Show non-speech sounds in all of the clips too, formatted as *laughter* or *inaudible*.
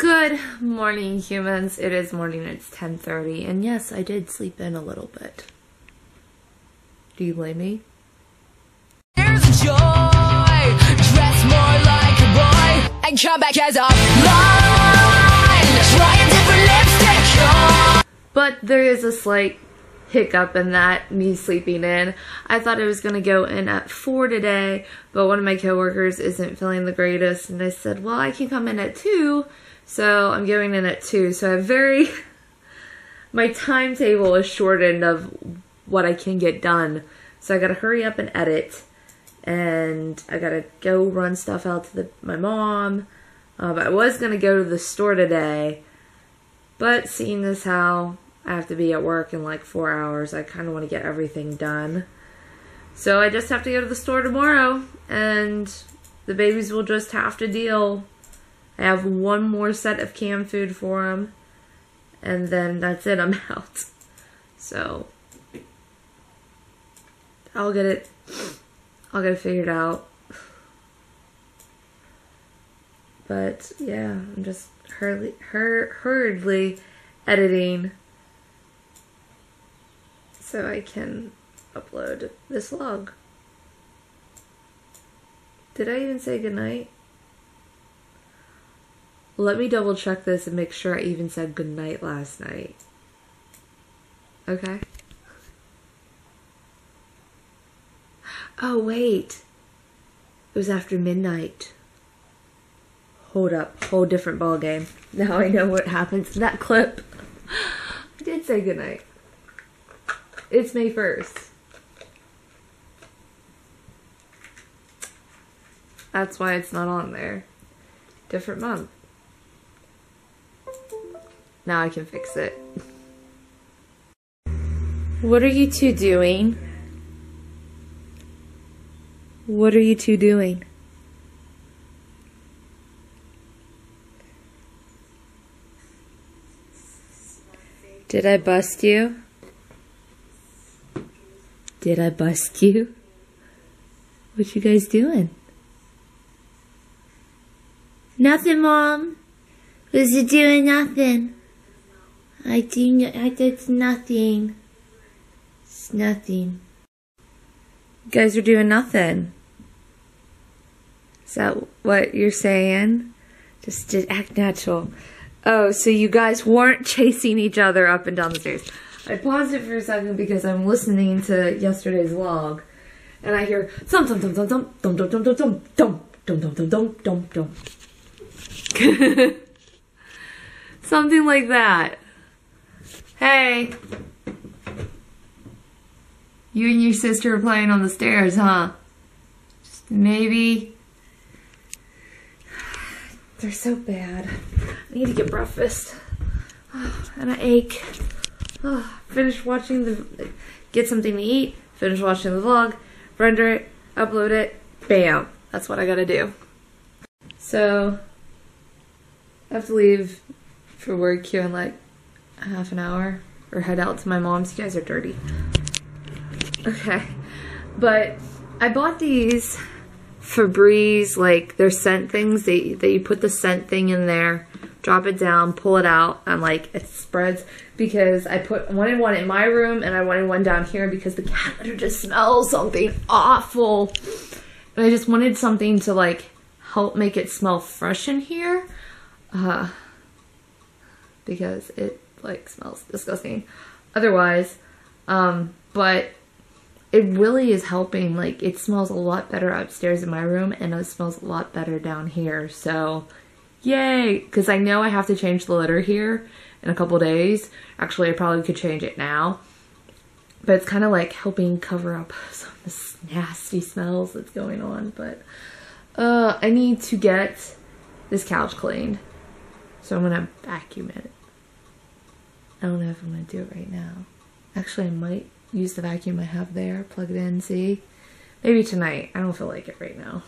Good morning, humans. It is morning. It's 10:30, and yes, I did sleep in a little bit. Do you blame me? Here's a joy, dress more like a boy, and come back as a line. Try a different lipstick. But there is a slight hiccup in that me sleeping in. I thought I was going to go in at 4 today, but one of my coworkers isn't feeling the greatest and I said, "Well, I can come in at 2." So, I'm going in at 2. So, I very *laughs* my timetable is shortened of what I can get done. So, I got to hurry up and edit and I got to go run stuff out to the, my mom. Um, I was to go to the store today, but seeing as how I have to be at work in like four hours, I kind of want to get everything done. So I just have to go to the store tomorrow, and the babies will just have to deal. I have one more set of canned food for them, and then that's it. I'm *laughs* out. So I'll get it. I'll get it figured out. But yeah, I'm just hurriedly, hur- hurriedly editing so I can upload this log. Did I even say goodnight? Let me double check this and make sure I even said goodnight last night. Okay. Oh, wait. It was after midnight. Hold up. Whole different ball game. Now I know what happens in that clip. *laughs* I did say goodnight. It's May 1st. That's why it's not on there. Different month. Now I can fix it. What are you two doing? What are you two doing? Did I bust you? Did I bust you? What you guys doing? Nothing, Mom. Was it doing nothing? I. I did nothing. It's nothing. You guys are doing nothing. Is that what you're saying? Just to act natural. Oh, so you guys weren't chasing each other up and down the stairs. I paused it for a second because I'm listening to yesterday's vlog, and I hear thump thump thump thump thump thump thump thump thump thump thump thump thump thump thump Something like that. Hey. You and your sister are playing on the stairs, huh? Just maybe. They're so bad. I need to get breakfast. *sighs* And I ache. Oh, *sighs* finish watching the. Get something to eat. Finish watching the vlog. Render it. Upload it. Bam. That's what I gotta do. So. I have to leave for work here in like half an hour or head out to my mom's. You guys are dirty. Okay. But I bought these Febreze, like they're scent things. They, that you put the scent thing in there, drop it down, pull it out, and like it spreads because I put one in one in my room and I wanted one down here because the cat litter just smells something awful. And I just wanted something to like help make it smell fresh in here. Uh, because it like smells disgusting otherwise. Um, but it really is helping. Like it smells a lot better upstairs in my room and it smells a lot better down here. So yay! Because I know I have to change the litter here in a couple days. Actually, I probably could change it now. But it's kind of like helping cover up *laughs* some of this nasty smells that's going on. But uh, I need to get this couch cleaned. So I'm gonna vacuum it. I don't know if I'm gonna do it right now. Actually, I might use the vacuum I have there, plug it in, see? Maybe tonight. I don't feel like it right now.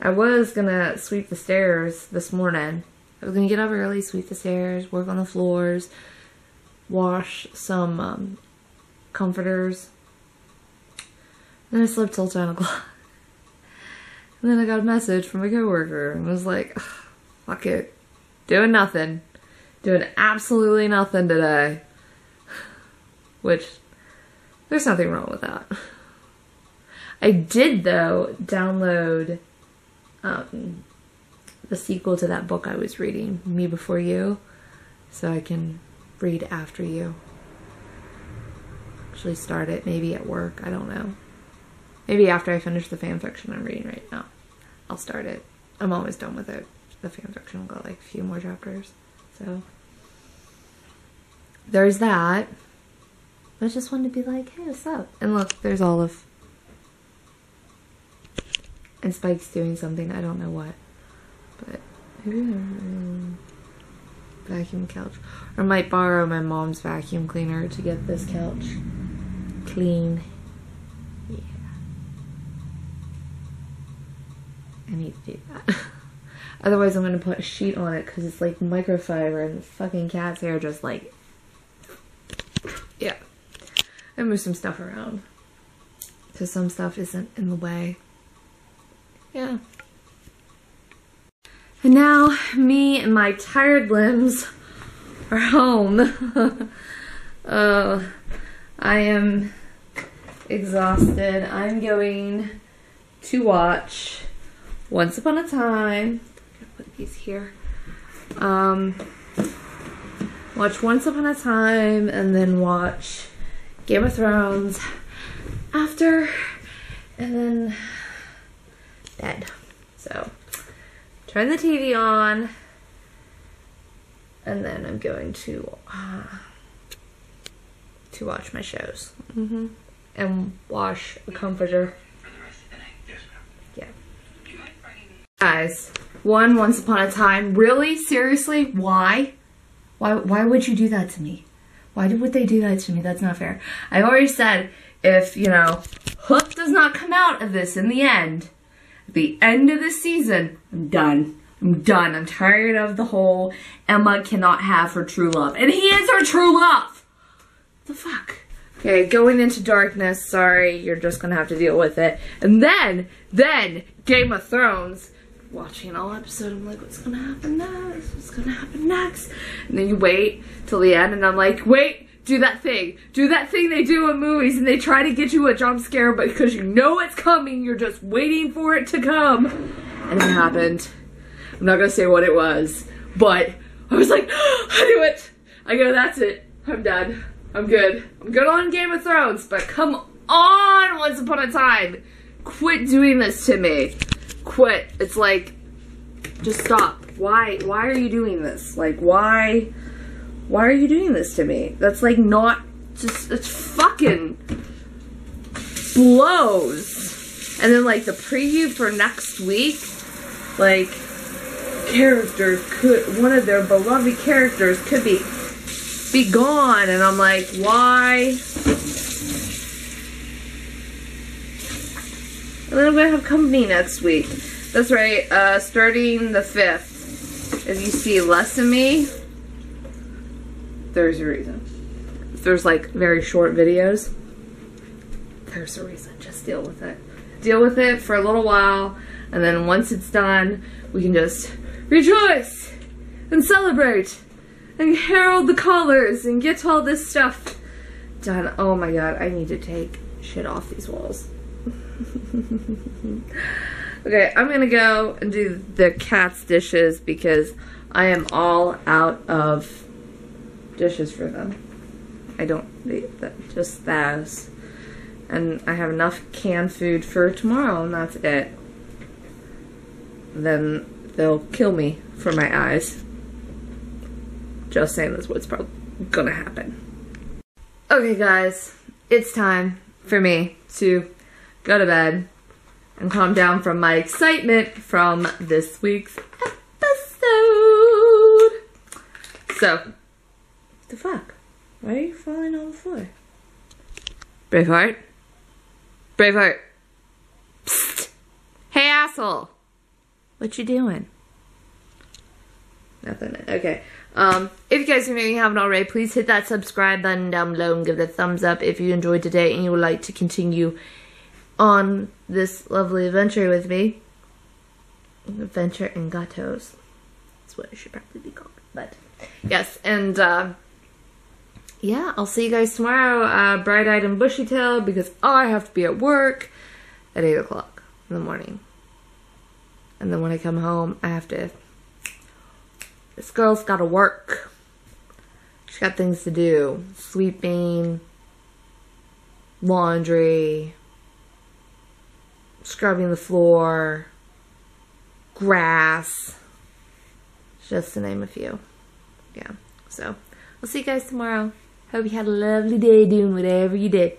I was gonna sweep the stairs this morning. I was gonna get up early, sweep the stairs, work on the floors, wash some um, comforters. Then I slept till 10 o'clock. *laughs* And then I got a message from a coworker and was like, fuck it. doing nothing. Doing absolutely nothing today. Which, there's nothing wrong with that. I did, though, download um, the sequel to that book I was reading, Me Before You, so I can read after you. Actually, start it maybe at work. I don't know. Maybe after I finish the fan fiction I'm reading right now, I'll start it. I'm almost done with it. The fan fiction will go like a few more chapters. So there's that. But I just wanted to be like, hey, what's up? And look, there's Olive. And Spike's doing something. I don't know what. But um, vacuum couch. I might borrow my mom's vacuum cleaner to get this couch clean. Yeah. I need to do that. *laughs* Otherwise, I'm gonna put a sheet on it because it's like microfiber and fucking cat's hair just like. Yeah. I move some stuff around. Because some stuff isn't in the way. Yeah. And now, me and my tired limbs are home. uh, *laughs* I am exhausted. I'm going to watch Once Upon a Time. Put these here. Um, watch Once Upon a Time and then watch Game of Thrones after, and then bed. So, turn the TV on, and then I'm going to uh, to watch my shows mm-hmm. and wash a comforter. Yeah, guys. One once upon a time. Really, seriously, why? Why? Why would you do that to me? Why would they do that to me? That's not fair. I already said if you know Hook does not come out of this in the end, at the end of the season, I'm done. I'm done. I'm tired of the whole Emma cannot have her true love. And he is her true love! The fuck? Okay, going into darkness, sorry, you're just gonna have to deal with it. And then, then, Game of Thrones. Watching all episode, I'm like, what's gonna happen next? What's gonna happen next? And then you wait till the end, and I'm like, wait, do that thing. Do that thing they do in movies, and they try to get you a jump scare, but because you know it's coming, you're just waiting for it to come. And it happened. I'm not gonna say what it was, but I was like, I knew it. I go, that's it. I'm done. I'm good. I'm good on Game of Thrones, but come on, Once Upon a Time. Quit doing this to me. Quit. It's like, just stop. Why? Why are you doing this? Like, why? Why are you doing this to me? That's like not just. It's fucking blows. And then like the preview for next week, like characters could one of their beloved characters could be be gone and I'm like, why? And then I'm gonna have company next week. That's right, uh, starting the 5th. If you see less of me, there's a reason. If there's like very short videos, there's a reason. Just deal with it. Deal with it for a little while, and then once it's done, we can just rejoice and celebrate and herald the colors and get all this stuff done. Oh my god, I need to take shit off these walls. *laughs* okay, I'm gonna go and do the cat's dishes because I am all out of dishes for them. I don't need that, just those. And I have enough canned food for tomorrow, and that's it. Then they'll kill me for my eyes. Just saying that's what's probably gonna happen. Okay, guys, it's time for me to go to bed and calm down from my excitement from this week's episode. So, what the fuck? Why are you falling on the floor? Braveheart? Braveheart. Psst. Hey, asshole. What you doing? Nothing. Okay. Um, if you guys maybe haven't already, please hit that subscribe button down below and give it a thumbs up if you enjoyed today and you would like to continue on this lovely adventure with me. Adventure in gatos. That's what it should probably be called. But yes, and uh, yeah, I'll see you guys tomorrow, uh, bright eyed and bushy tailed, because I have to be at work at 8 o'clock in the morning. And then when I come home, I have to. This girl's gotta work. She's got things to do sweeping, laundry, scrubbing the floor, grass, just to name a few. Yeah. So, I'll see you guys tomorrow. Hope you had a lovely day doing whatever you did.